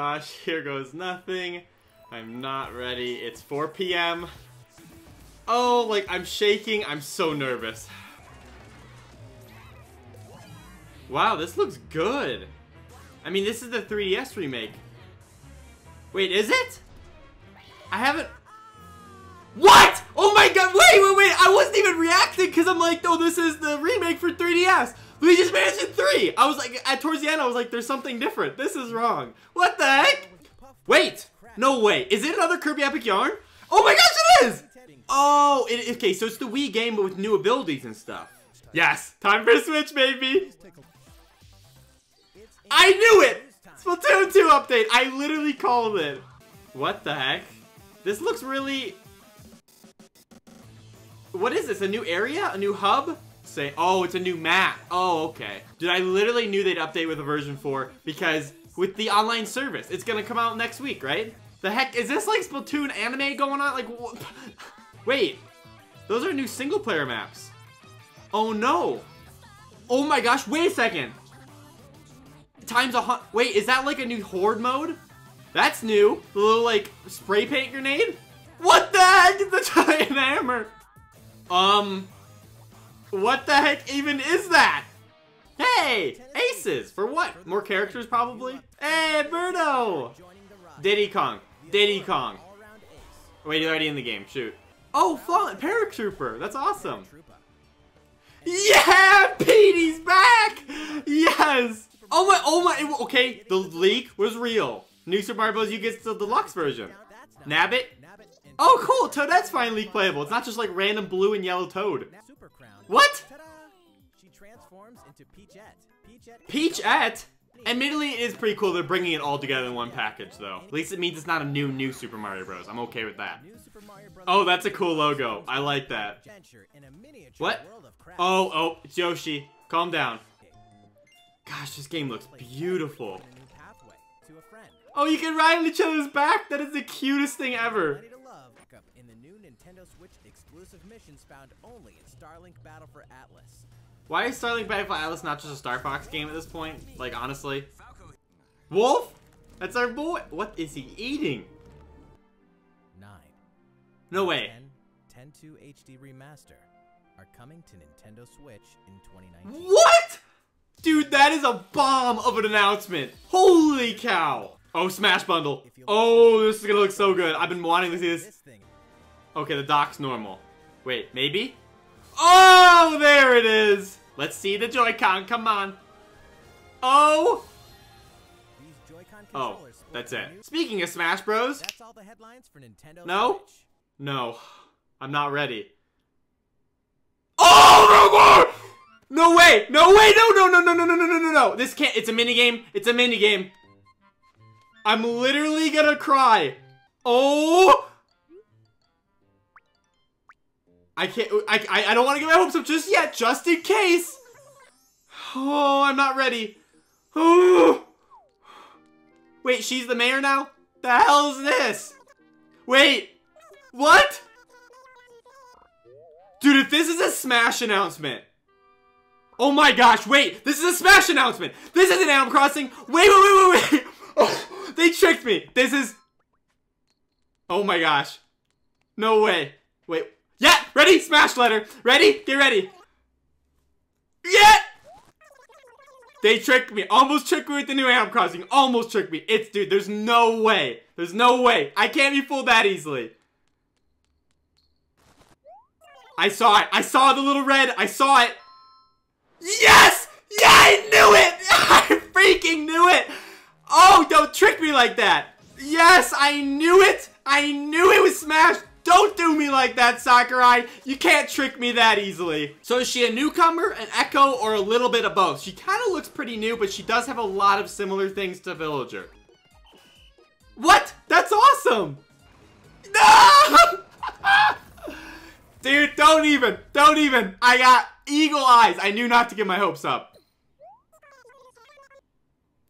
gosh, here goes nothing. I'm not ready. It's 4 p.m. Oh, like, I'm shaking. I'm so nervous. Wow, this looks good. I mean, this is the 3DS remake. Wait, is it? I haven't... What? Oh my god, wait, wait, wait. I wasn't even reacting because I'm like, oh, this is the remake for 3DS. Luigi's Mansion 3. I was like, at towards the end, I was like, there's something different. This is wrong. What the heck? Wait. No way. Is it another Kirby Epic Yarn? Oh my gosh, it is! Oh, it, okay, so it's the Wii game, but with new abilities and stuff. Yes, time for a Switch, baby. I knew it! Splatoon 2 update. I literally called it. What the heck? This looks really... What is this? A new area? A new hub? Say, oh, it's a new map. Oh, okay. Dude, I literally knew they'd update with a version 4 because with the online service, it's gonna come out next week, right? The heck, is this like Splatoon anime going on? Like, wait, those are new single player maps. Oh no. Oh my gosh, wait a second. Times a hundred, wait, is that like a new horde mode? That's new. The little like spray paint grenade? What the heck is the giant hammer? Um, what the heck even is that? Hey, aces. For what? More characters probably? Hey, Birdo. Diddy Kong. Diddy Kong. Wait, you're already in the game. Shoot. Oh, Fallen Paratrooper. That's awesome. Yeah, Petey's back. Yes. Oh my, oh my. Okay, the leak was real. New Super Mario Bros. U gets the deluxe version. Nabbit. Oh, cool. Toadette's finally playable. It's not just like random blue and yellow Toad. What? She transforms into Peachette. Peachette? Admittedly, it is pretty cool they're bringing it all together in one package, though. At least it means it's not a new, new Super Mario Bros. I'm okay with that. Oh, that's a cool logo. I like that. What? Oh, oh, it's Yoshi. Calm down. Gosh, this game looks beautiful. Oh, you can ride on each other's back? That is the cutest thing ever. Why is Starlink Battle for Atlas not just a Star Fox game at this point? Like, honestly. Wolf? That's our boy. What is he eating? Nine. No way. 10, 2 HD Remaster are coming to Nintendo Switch in 2019. What? Dude, that is a bomb of an announcement. Holy cow. Oh, Smash Bundle. Oh, this is gonna look so good. I've been wanting to see this. Okay, the dock's normal. Wait, maybe? Oh, there it is. Let's see the Joy-Con. Come on. Oh. Oh, that's it. Speaking of Smash Bros. That's all the headlines for Nintendo. No. No. I'm not ready. Oh no! No way! No way! No! No! No! No! No! No! No! No! No! No! This can't. It's a mini game. It's a mini game. I'm literally gonna cry. Oh! I can't, I, I, I don't want to get my hopes up just yet, just in case. Oh, I'm not ready. Oh. Wait, she's the mayor now? The hell is this? Wait, what? Dude, if this is a Smash announcement. Oh my gosh, wait, this is a Smash announcement. This is an Animal Crossing. Wait, wait, wait, wait, wait. Oh, they tricked me. This is... Oh my gosh. No way. Wait, yeah, ready? Smash letter. Ready? Get ready. Yeah! They tricked me. Almost tricked me with the new Animal Crossing. Almost tricked me. It's, dude, there's no way. There's no way. I can't be fooled that easily. I saw it. I saw the little red. I saw it. Yes! Yeah, I knew it! I freaking knew it! Oh, don't trick me like that. Yes, I knew it. I knew it was Smash. Don't do me like that, Sakurai. You can't trick me that easily. So is she a newcomer, an echo, or a little bit of both? She kind of looks pretty new, but she does have a lot of similar things to Villager. What? That's awesome! No! Dude, don't even. Don't even. I got eagle eyes. I knew not to get my hopes up.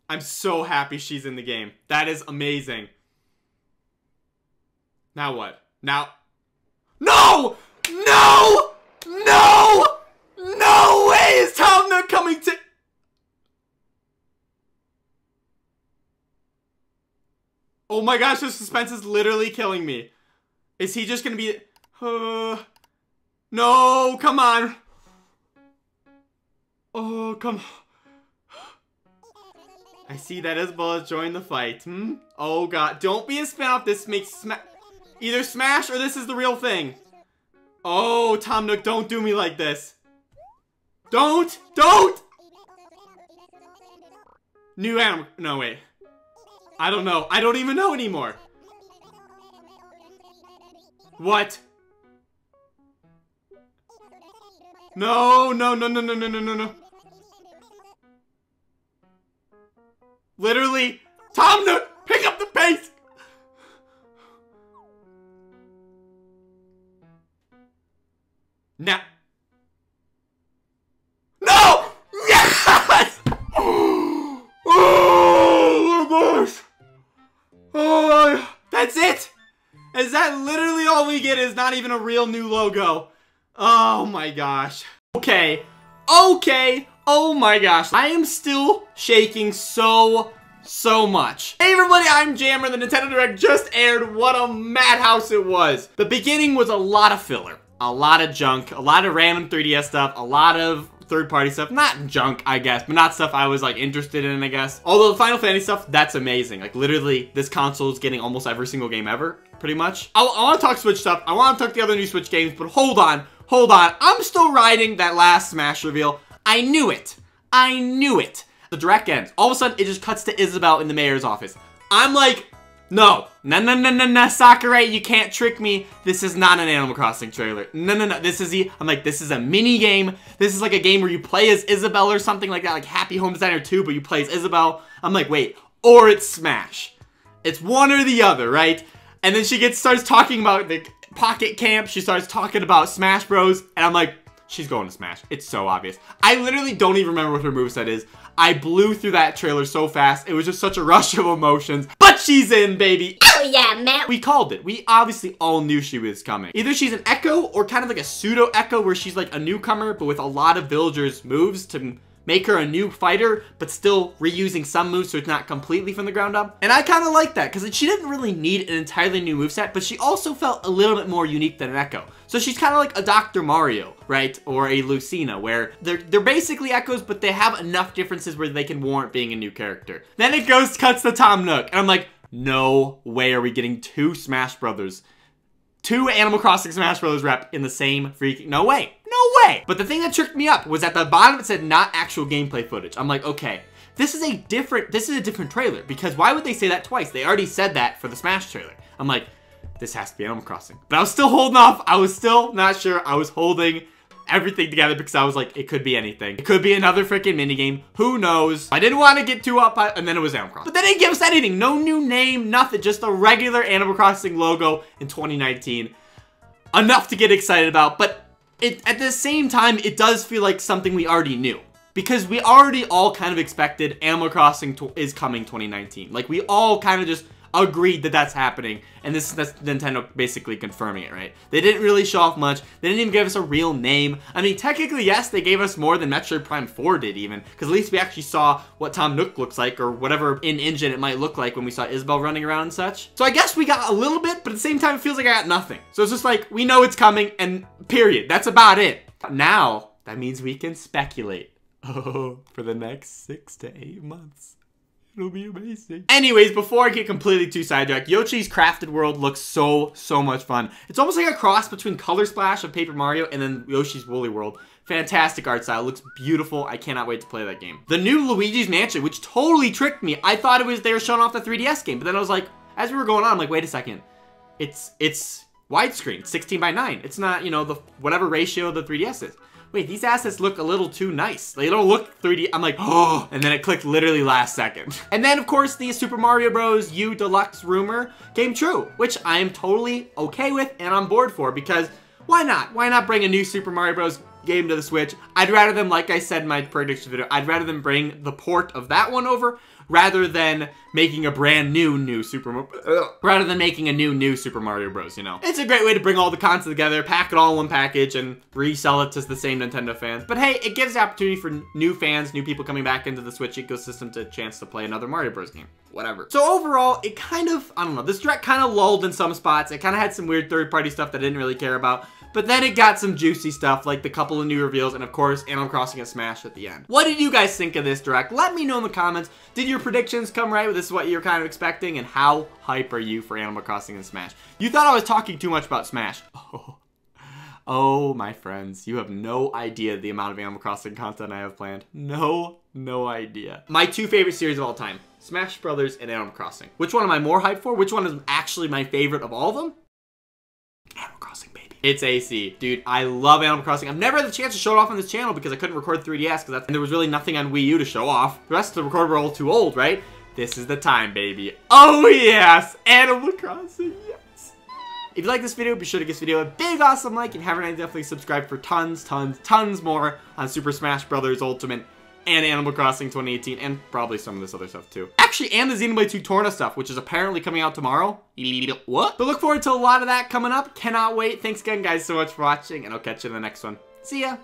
I'm so happy she's in the game. That is amazing. Now what? Now. No! No! No! No way is Tom coming to. Oh my gosh, the suspense is literally killing me. Is he just gonna be... Uh, no, come on. Oh, come I see that Isabelle has joined the fight. Hmm? Oh god, don't be a spinoff. This makes sma- Either Smash or this is the real thing. Oh, Tom Nook, don't do me like this. Don't! Don't! New animal- No, wait. I don't know. I don't even know anymore. What? No, no, no, no, no, no, no, no, no. Literally, Tom Nook, pick up the pace! Now. No! Yes! Oh my gosh! Oh, that's it! Is that literally all we get is not even a real new logo? Oh my gosh. Okay. Okay. Oh my gosh. I am still shaking so, so much. Hey everybody, I'm Jammer. The Nintendo Direct just aired. What a madhouse it was. The beginning was a lot of filler. A lot of junk. A lot of random 3DS stuff. A lot of third-party stuff. Not junk, I guess, but not stuff I was, like, interested in, I guess. Although the Final Fantasy stuff, that's amazing. Like, literally, this console is getting almost every single game ever, pretty much. I, I want to talk Switch stuff. I want to talk the other new Switch games, but hold on. Hold on. I'm still riding that last Smash reveal. I knew it. I knew it. The direct ends. All of a sudden, it just cuts to Isabelle in the mayor's office. I'm like, no. No, no, no, no, no, Sakurai, you can't trick me. This is not an Animal Crossing trailer. No, no, no, this is I'm like, this is a mini game. This is like a game where you play as Isabelle or something like that, like Happy Home Designer 2, but you play as Isabelle. I'm like, wait, or it's Smash. It's one or the other, right? And then she gets, starts talking about the Pocket Camp. She starts talking about Smash Bros. And I'm like, she's going to Smash. It's so obvious. I literally don't even remember what her moveset is. I blew through that trailer so fast. It was just such a rush of emotions. But she's in, baby. Oh yeah, man. We called it. We obviously all knew she was coming. Either she's an Echo or kind of like a pseudo Echo where she's like a newcomer but with a lot of villagers moves to make her a new fighter, but still reusing some moves so it's not completely from the ground up. And I kind of like that, because she didn't really need an entirely new moveset, but she also felt a little bit more unique than an Echo. So she's kind of like a Dr. Mario, right? Or a Lucina, where they're, they're basically Echoes, but they have enough differences where they can warrant being a new character. Then it goes, cuts to Tom Nook, and I'm like, no way are we getting two Smash Brothers two Animal Crossing Smash Bros. rep in the same freaking, no way, no way. But the thing that tricked me up was at the bottom it said not actual gameplay footage. I'm like, okay, this is a different, this is a different trailer because why would they say that twice? They already said that for the Smash trailer. I'm like, this has to be Animal Crossing. But I was still holding off. I was still not sure. I was holding everything together because I was like, it could be anything. It could be another freaking minigame. Who knows? I didn't want to get too up, and then it was Animal Crossing. But they didn't give us anything. No new name, nothing. Just a regular Animal Crossing logo in 2019. Enough to get excited about, but it, at the same time, it does feel like something we already knew. Because we already all kind of expected Animal Crossing is coming 2019. Like, we all kind of just agreed that that's happening. And this is Nintendo basically confirming it, right? They didn't really show off much. They didn't even give us a real name. I mean, technically, yes, they gave us more than Metroid Prime 4 did even. Because at least we actually saw what Tom Nook looks like or whatever in-engine it might look like when we saw Isabelle running around and such. So I guess we got a little bit, but at the same time, it feels like I got nothing. So it's just like, we know it's coming and period. That's about it. Now, that means we can speculate. Oh, for the next six to eight months. It'll be amazing. Anyways, before I get completely too sidetracked, Yoshi's Crafted World looks so, so much fun. It's almost like a cross between Color Splash of Paper Mario and then Yoshi's Woolly World. Fantastic art style. Looks beautiful. I cannot wait to play that game. The new Luigi's Mansion, which totally tricked me. I thought it was they were showing off the 3DS game, but then I was like, as we were going on, I'm like, wait a second. It's, it's widescreen, 16 by 9. It's not, you know, the whatever ratio the 3DS is wait, these assets look a little too nice. They don't look 3D. I'm like, oh, and then it clicked literally last second. And then, of course, the Super Mario Bros. U Deluxe rumor came true, which I am totally okay with and on board for because why not? Why not bring a new Super Mario Bros. Game to the Switch. I'd rather them, like I said in my prediction video, I'd rather them bring the port of that one over rather than making a brand new new Super Mario, rather than making a new new Super Mario Bros. You know, it's a great way to bring all the content together, pack it all in one package, and resell it to the same Nintendo fans. But hey, it gives the opportunity for new fans, new people coming back into the Switch ecosystem to a chance to play another Mario Bros. game. Whatever. So overall, it kind of, I don't know, this direct kind of lulled in some spots. It kind of had some weird third-party stuff that I didn't really care about. But then it got some juicy stuff like the couple of new reveals and of course Animal Crossing and Smash at the end. What did you guys think of this direct? Let me know in the comments. Did your predictions come right? This is what you're kind of expecting and how hype are you for Animal Crossing and Smash? You thought I was talking too much about Smash. Oh. Oh, my friends, you have no idea the amount of Animal Crossing content I have planned. No, no idea. My two favorite series of all time, Smash Brothers and Animal Crossing. Which one am I more hyped for? Which one is actually my favorite of all of them? It's AC. Dude, I love Animal Crossing. I've never had the chance to show it off on this channel because I couldn't record 3DS because there was really nothing on Wii U to show off. The rest of the record were all too old, right? This is the time, baby. Oh yes! Animal Crossing, yes! If you like this video, be sure to give this video a big awesome like and haven't definitely subscribe for tons, tons, tons more on Super Smash Bros. Ultimate and Animal Crossing 2018, and probably some of this other stuff too. Actually, and the Xenoblade 2 Torna stuff, which is apparently coming out tomorrow. What? So look forward to a lot of that coming up. Cannot wait. Thanks again, guys, so much for watching, and I'll catch you in the next one. See ya!